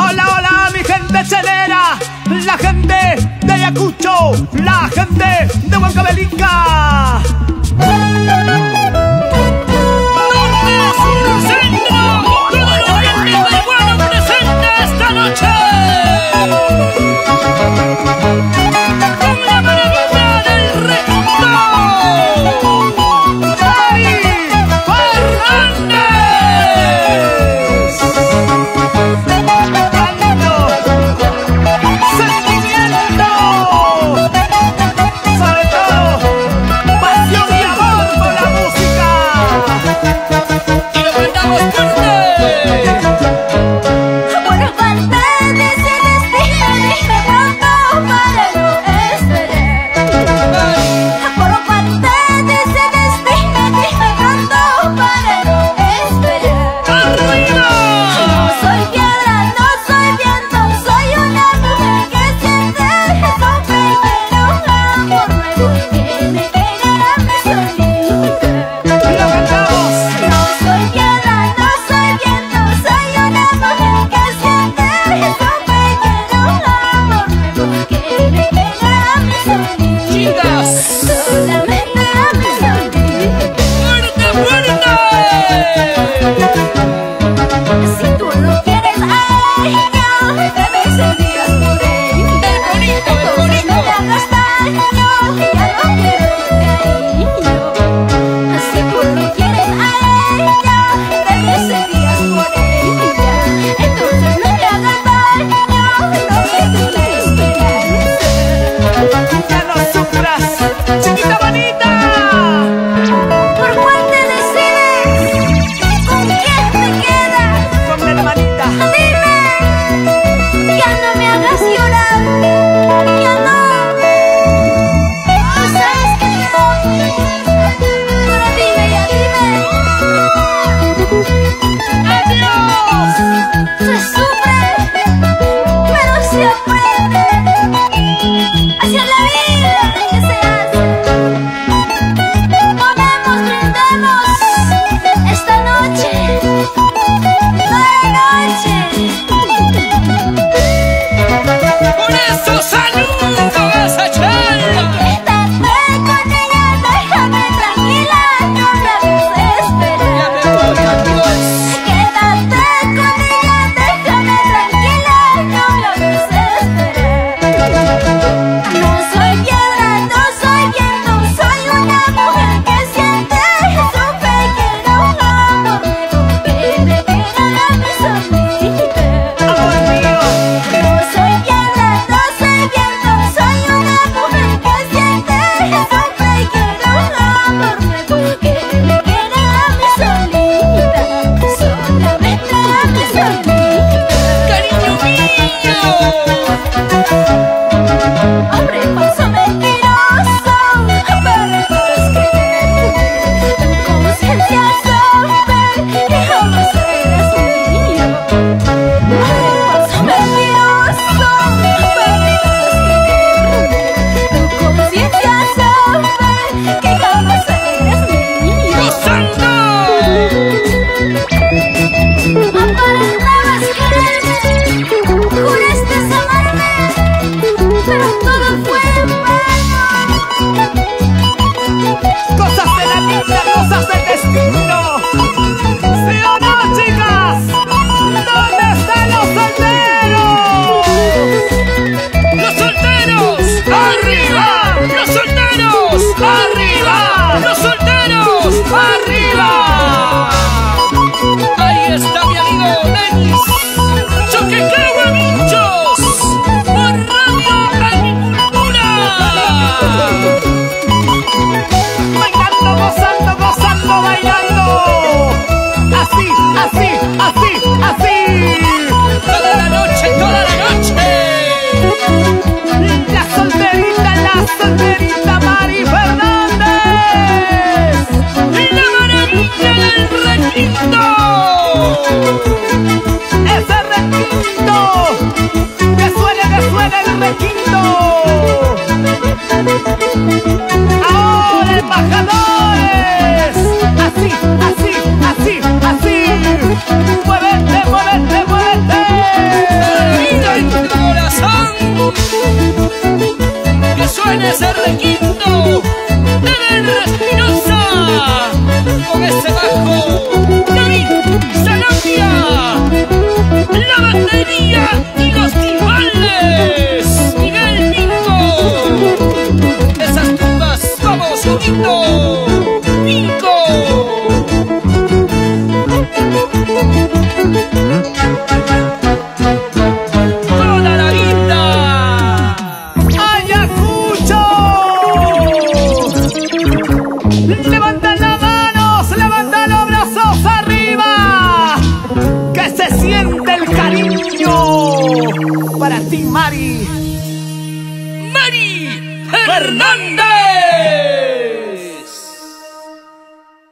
Hola, hola, mi gente chelera, la lindo! ¡Cinco! ¡Toda la guinda! ¡Ayacucho! ¡Levanta las manos! ¡Levanta los brazos arriba! ¡Que se siente el cariño! Para ti, Mari. ¡Mari Fernández!